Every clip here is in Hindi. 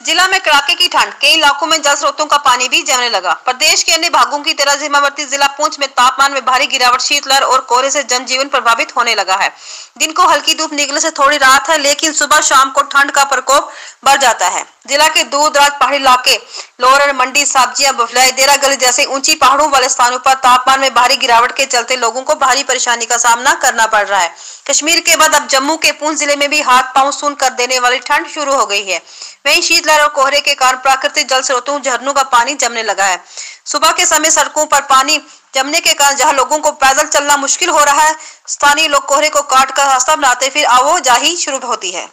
जिला में कड़ाके की ठंड, कई इलाकों में जल स्रोतों का पानी भी जमने लगा। प्रदेश के अन्य भागों की तरह सीमावर्ती जिला पुंछ में तापमान में भारी गिरावट, शीतलहर और कोहरे से जनजीवन प्रभावित होने लगा है। दिन को हल्की धूप निकलने से थोड़ी राहत है, लेकिन सुबह शाम को ठंड का प्रकोप बढ़ जाता है। जिला के दूर दराज पहाड़ी इलाके, लोअर मंडी, सब्ज़ियाँ, बुफलाई देरा गली जैसे ऊँची पहाड़ों वाले स्थानों पर तापमान में भारी गिरावट के चलते लोगों को भारी परेशानी का सामना करना पड़ रहा है। कश्मीर के बाद अब जम्मू के पूंछ ज़िले में भी हाथ पाँव सुन कर देने वाली ठंड शुरू हो गई है। वहीं शीतलहर और कोहरे के कारण प्राकृतिक जल स्रोतों झरनों का पानी जमने लगा है। सुबह के समय सड़कों पर पानी जमने के कारण जहाँ लोगों को पैदल चलना मुश्किल हो रहा है, स्थानीय लोग कोहरे को काट कर रास्ता बनाते फिर आवो जाही शुरू होती है।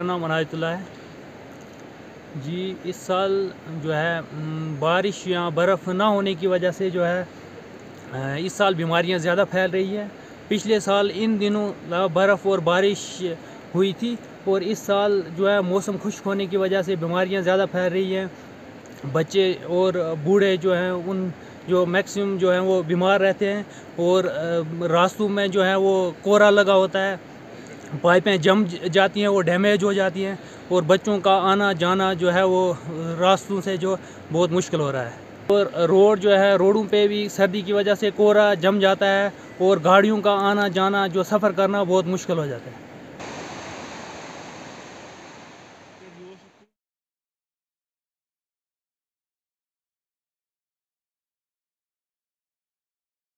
नाम अनायतुल्ला है। जी, इस साल जो है बारिश या बर्फ़ ना होने की वजह से जो है इस साल बीमारियाँ ज़्यादा फैल रही है। पिछले साल इन दिनों बर्फ़ और बारिश हुई थी और इस साल जो है, मौसम खुश्क होने की वजह से बीमारियाँ ज़्यादा फैल रही हैं। बच्चे और बूढ़े जो हैं, उन जो मैक्सिमम जो हैं, वो बीमार रहते हैं और रास्तों में जो है, वो कोहरा लगा होता है। पाइपें जम जाती हैं, वो डैमेज हो जाती हैं और बच्चों का आना जाना जो है वो रास्तों से जो बहुत मुश्किल हो रहा है। और रोड जो है, रोडों पे भी सर्दी की वजह से कोहरा जम जाता है और गाड़ियों का आना जाना जो सफ़र करना बहुत मुश्किल हो जाता है।